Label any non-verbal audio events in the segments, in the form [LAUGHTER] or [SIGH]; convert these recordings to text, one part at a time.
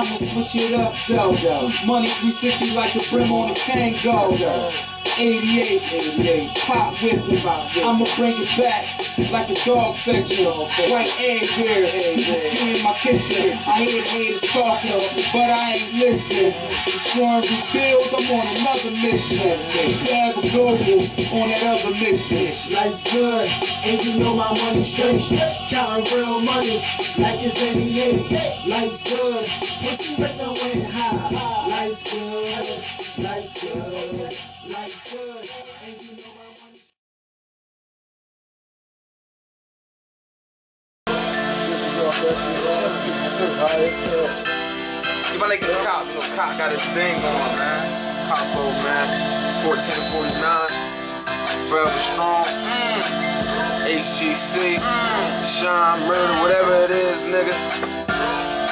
I'ma switch it up, though. Money 360 like the brim on a Tango. 88, 88, pop whipping. I'ma bring it back like a dog fetcher. White egg can in my kitchen. I hear the haters talking, but I ain't listening. Destroying rebuild, I'm on another mission. Forever global on that other mission. Life's good, and you know my money straight. Counting real money like it's 88. Life's good, pussy rate done went high. Life's good, life's good, life's good, and you know my money. You might like the cop, you know, cop got his thing going, man. Capo, man. 14 to 49. Forever strong. Mm. HGC. Mm. Murder, whatever it is, nigga.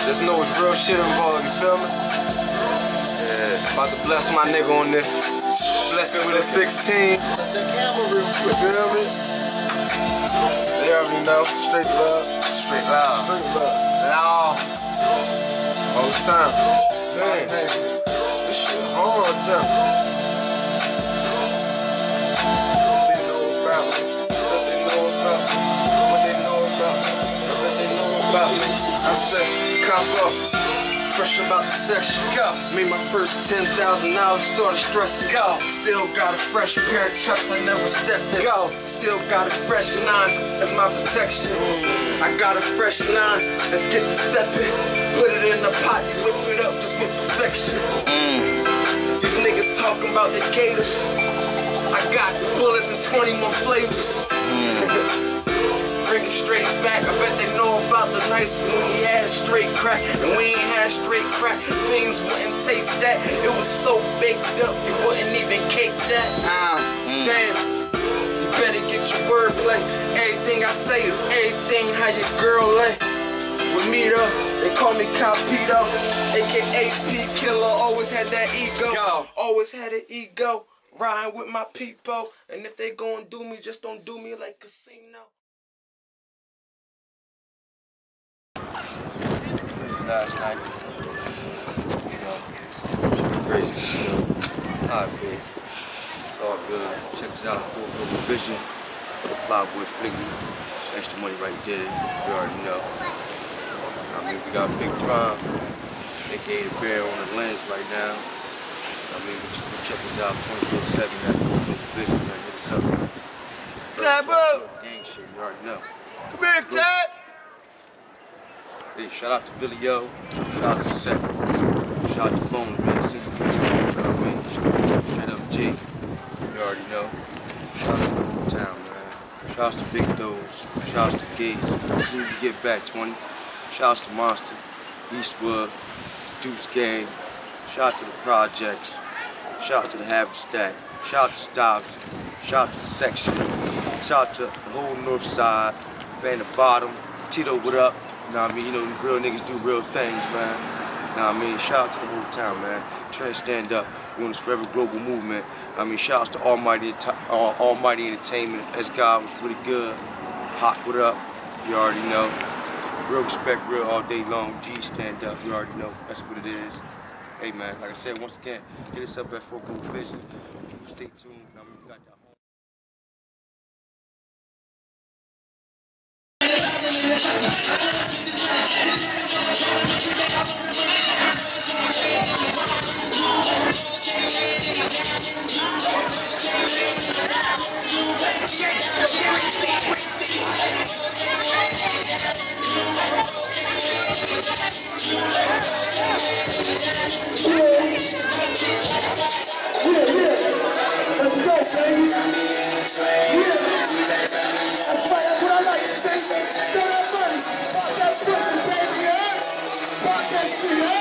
Just know it's real shit involved, you feel me? Yeah, about to bless my nigga on this. Bless him with a 16. You feel me? They already know. Straight love. Straight love. Straight love. Love. All the time. Man, this shit hard, damn. What they know about me? What they know about me? What they know about me? What they know about me? I said, cop up. Fresh about the section. Go. Made my first ten thousand dollars. Started stressing. Go. Still got a fresh pair of chucks. I never stepped in. Go. Still got a fresh nine. That's my protection. I got a fresh nine. Let's get to stepping. Put it in the pot. You whip it up just with perfection. Mm. These niggas talking about the gators. I got the bullets and 20 more flavors. Mm. [LAUGHS] Bring it straight back. I bet they know about the nights when we had straight crack. And we ain't straight crack. Things wouldn't taste that. It was so baked up, you wouldn't even cake that. Damn. You better get your wordplay. Everything I say is everything how your girl lay. With me though, they call me Capito, aka P Killer. Always had that ego, always had an ego. Riding with my people, and if they gon' do me, just don't do me like casino. last night. You know, shit crazy, but you know, it. It's all good. Check us out, 4Global Vision. The Flyboy Fliggy. It's extra money right there. You already know. I mean, we got Big Tron, aka the Bear on the lens right now. I mean, but check us out 24-7 at 4Global Vision, man. Hit us up. Tab up. Gang shit, you already know. Come here, Ted. Hey, shout out to Villio, shout out to Seth, shout out to Bone Mason, I mean? Straight up G, you already know. Shout out to the whole town, man. Shout out to Big Doze, shout out to Gage, as soon as you get back 20. Shout out to Monster, Eastwood, Deuce Gang, shout out to the Projects, shout out to the Haverstack, shout out to Stobbs, shout out to Section, shout out to the whole North Side, man, the bottom, Tito, what up? You know what I mean? You know, real niggas do real things, man. What I mean? Shout out to the whole town, man. Trying to stand up. We on this forever global movement. I mean, shout out to Almighty, uh, Almighty Entertainment. As God was really good. Hot, what up? You already know. Real respect, real all day long. G stand up. You already know. That's what it is. Hey, man, like I said, once again, hit us up at Global Vision. Stay tuned. I mean, That's what I like to